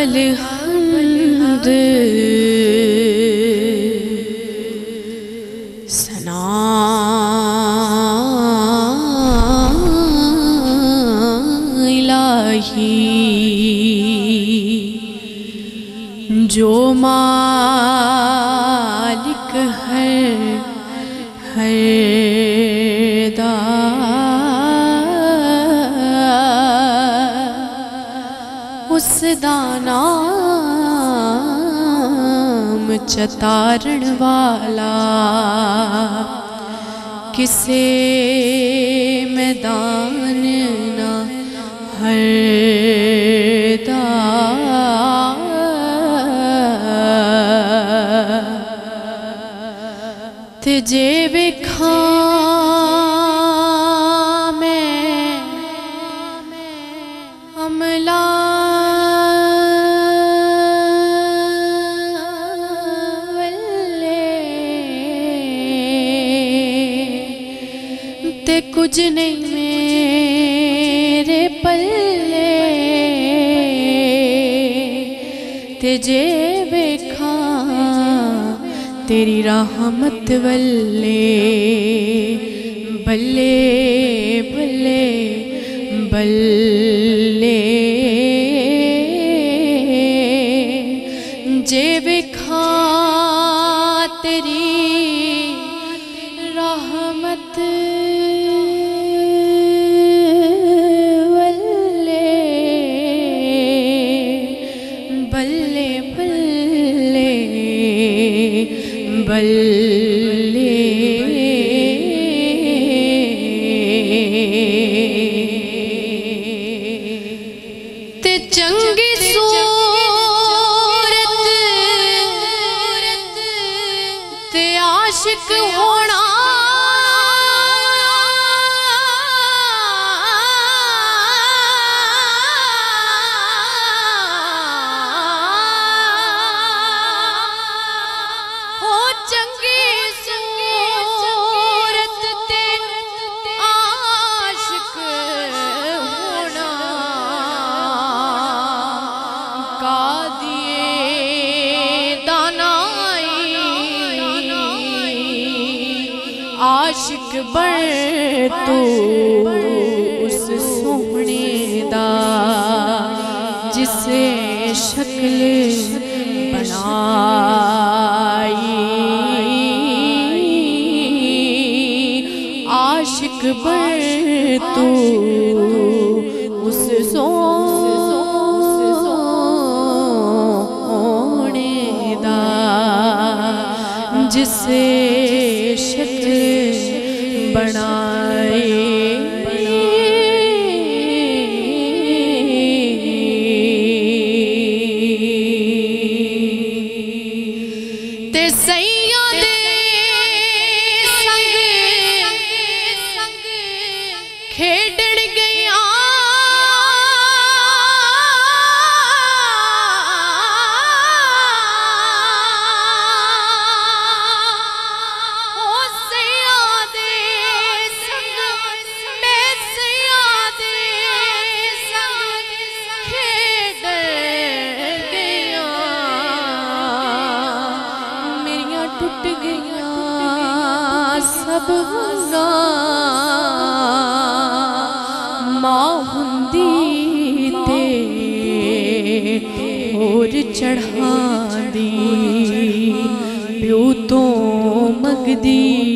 बलहमद सना। इलाही। जो मालिक है हर नाम चतारण वाला। किसे मैदान ना हरदा। ते जे मैं हमला ते कुछ नहीं मेरे पल्ले। ते जे वेखा तेरी रहमत वल्ले बल्ले बल्ले बल्ले। जे विखा तेरी रहमत बल्ले ते चंगी सूरत ते आशिक होना आशिक बन तू उस सोहने दा जिसे शक्ल बनाई। आशिक बन तू जिसे शक्ल बनाए। टूट गया सब हुना माँ हुंदी और चढ़ा दी प्यो तो मगदी